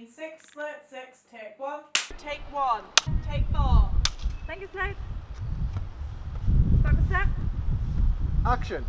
scene six, slit, six, take one. Take one. Take four. Thank you, Snape. Start the set. Action.